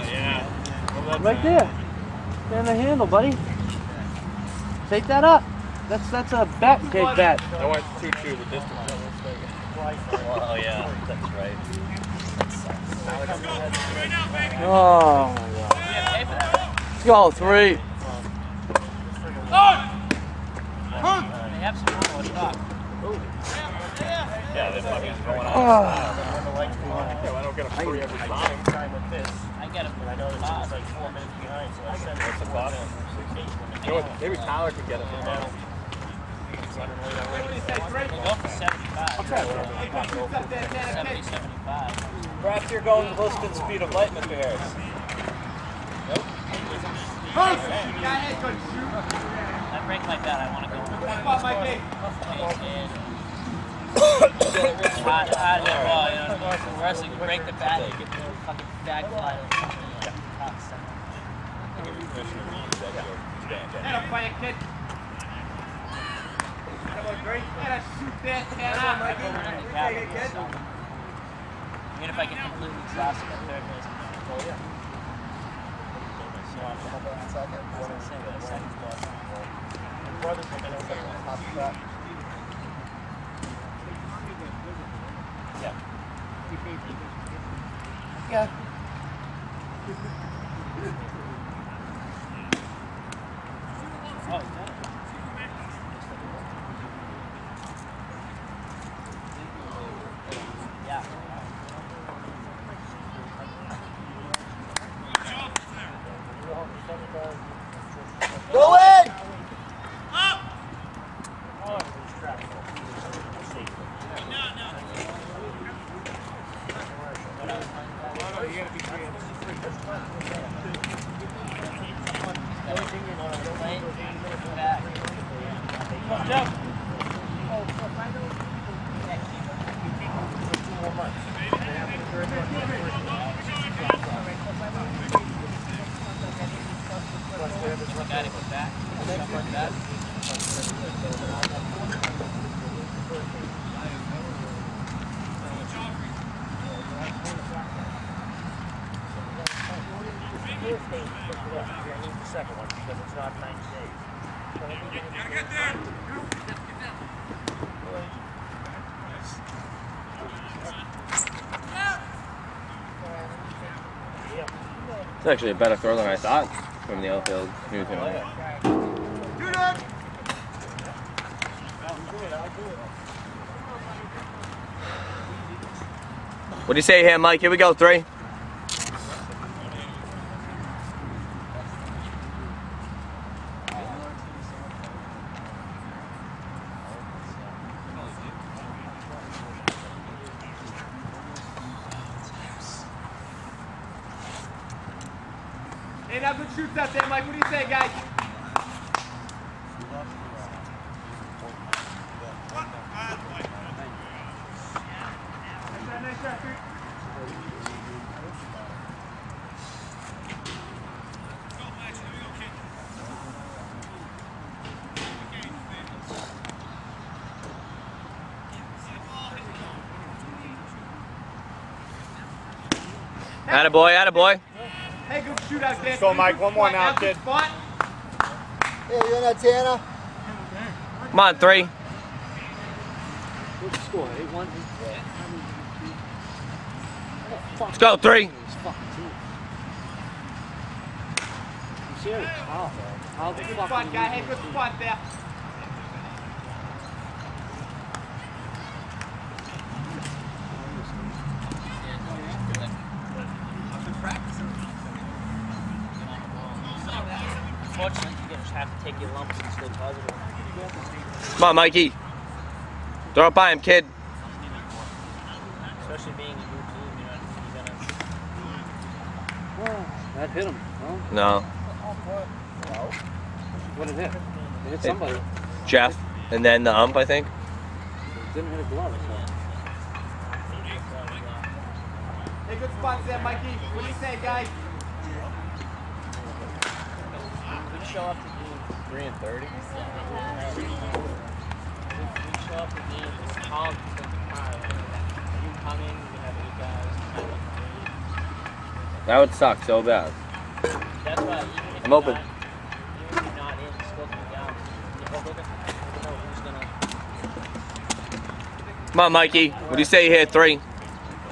Yeah. Well, Right there. Stand the handle, buddy. Take that up. That's that's a bet. Take that. I went 2-2 the distance. Oh yeah, that's right. Oh my god. Let's go three. Yeah, they're fucking going on. Oh. I don't get a free every time. I get it, but I know this is like four minutes behind, so I send it What's the cost? You know what? Maybe Tyler could get it for now. We'll go for 75. 70, 75. Perhaps you're going close to the speed of light, Mr. Harris. I break like that, I want to go. Hot, hot as well, you know. For wrestling, break the bat, you get the fucking bag fly. Even if I get completely exhausted at third base, oh yeah. So I'm gonna go outside there. I was gonna say, but second ball. Brothers are going to set on top of that. Yeah. Oh, yeah. Yeah. Go in! Gotta go back. Stuff like that. The second one because it's not 90 days. It's actually a better throw than I thought from the outfield. He was gonna What do you say here, Mike? Here we go, three. Hey, now good shoots out there, Mike. What do you say, guys? Hey, good shoot out there. Go, Mike. One more now, kid. Spot. Hey, you in that, Tana? Come on, three. What's the score? Eight one. Let's go, three. This fucking team. I'm serious. How? How Good spot, guy. Hey, good spot there. Unfortunately, you just have to take your lumps and stay positive. Come on, Mikey. Throw it by him, kid. Especially being a new team, you know, you're gonna. That hit him. No? No. What did it hit? It hit somebody. Jeff. And then the ump, I think. didn't hit a glove. So. Hey, good spots there, Mikey. What do you say, guys? We show up to do Three and thirty. we show up to do this call because of the car. You come in, we have eight guys. That would suck so bad. That's why even if I'm open. Not, even if you're not in, still come down. If we're you know who's gonna, Come on, Mikey. What do you say here? Three. you know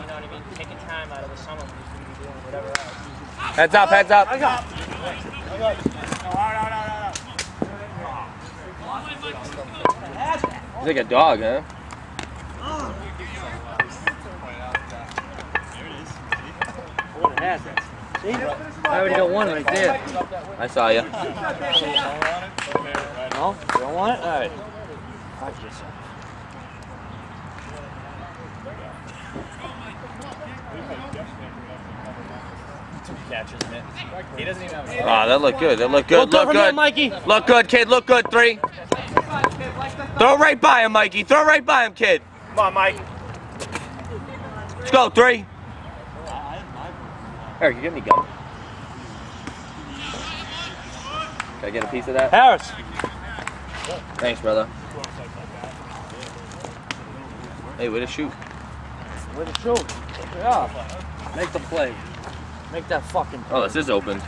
what I mean? Taking time out of the summer when you could be doing whatever else. Heads up, heads up. He's like a dog, huh? What it has. See? I already got one right there. I saw you. No? You don't want it? Alright. Catches, man. He doesn't even have a Ah, that looked good. That looked good. Look Look good. Mikey. Look good, kid. Look good. Three. Throw right by him, Mikey. Throw right by him, kid. Come on, Mike. Let's go. Three. Eric, you get me gun. Can I get a piece of that? Harris. Thanks, brother. Hey, way to shoot. Way to shoot. Yeah. Make the play. Make that fucking play. Oh, this is open.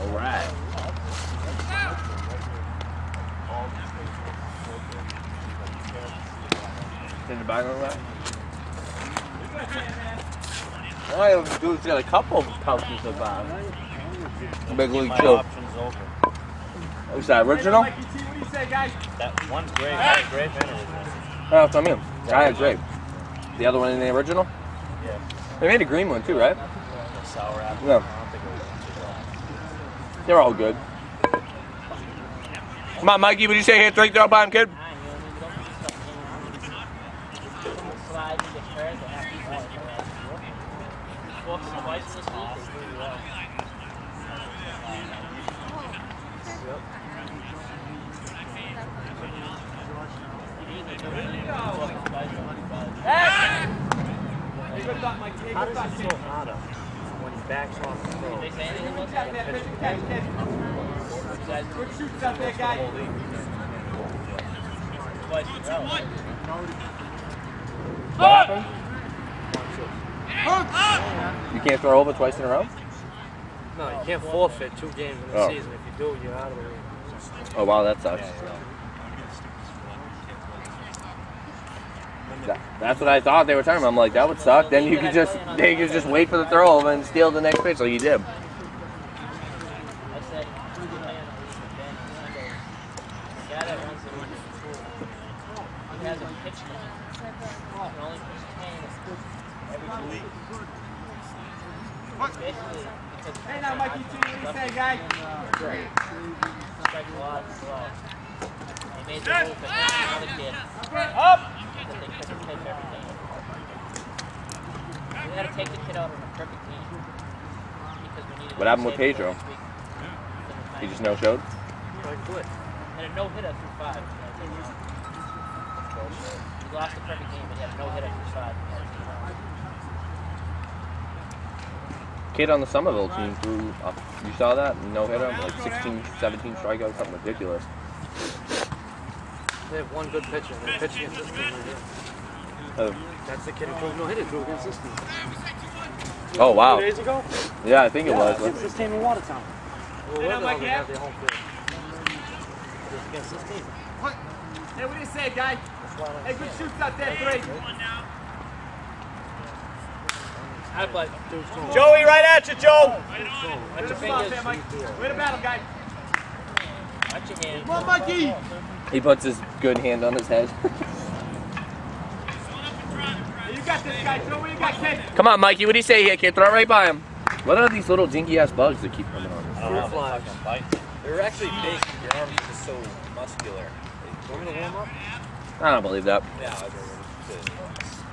All right. In the back of that? Oh, yeah, dude's got a couple pouches of uh, Big League My Chill. options open. What's that, original? Mikey T, what do you say, guys? That one's great. That's great vintage. Oh, that's on me. I had grape. The other one in the original? Yeah. They made a green one too, right? Sour apple. Yeah. I don't think it was too bad. They're all good. Come on, Mikey, what do you say here? Three, throw by him, kid. Time, you know what I mean? We don't do stuff, you know. Someone slides and gets hurt, they have to eat more. Walks twice this week, they do really well. Hey, good thought, Mikey. Hey, How good does he throw harder when he backs off the throw? Did they say anything about that? that, pitch catch, kid. Good shoots out there, guys. Twice in a row. What happened? You can't throw over twice in a row? No, you can't forfeit two games in the Oh. season. If you do, you're out of the league. Oh wow, that sucks. That- That's what I thought they were talking about. I'm like, that would suck. Then you could just they could just wait for the throw over and steal the next pitch like you did. I said, who's the man on the bench? And he goes, the guy that runs the league is cool. He has a pitch can only pitch 10 every two weeks. Hey, now, Mikey what do you say, well. They made the. Up! We to take the kid out on a perfect needed What happened with Pedro? He just no showed. And a no hitter through five. He lost the perfect game, but he had no hitter through five. Kid on the Somerville team threw up. Uh, you saw that? No hitter, like 16, 17 strikeouts, something ridiculous. They have one good pitcher. They pitch against this team right here. Oh, That's the kid who threw no hitter drew against this team. oh wow. Two days ago? Yeah, I think it was. Against this team in Watertown. Well, where the hell Mike, they have their home field? Just against this team. What? Hey, what do you say, guy? Hey, good shoots out there, three. I play. Joey, right at you, Joe. Good spot there, Mike. Way to battle, guys. Watch your hands. Come on, Mikey. He puts his good hand on his head. You got this, guys. Show what you got, kid. Come on, Mikey. What do you say here, kid? Throw it right by him. What are these little dinky ass bugs that keep coming on? I don't know. Flies. They're actually big. Your arms are just so muscular. Want me to warm up? I don't believe that. Yeah,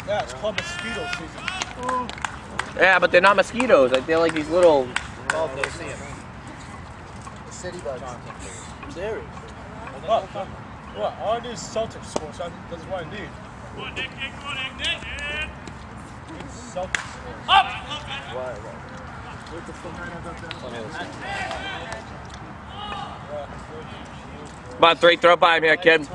Yeah, it's called mosquito season. Yeah, but they're not mosquitoes. Like they're like these little. Oh, no, see him. Serious. What? What? All I do is that's what I need. Celtics score. Come on, three. Throw by him here, kid.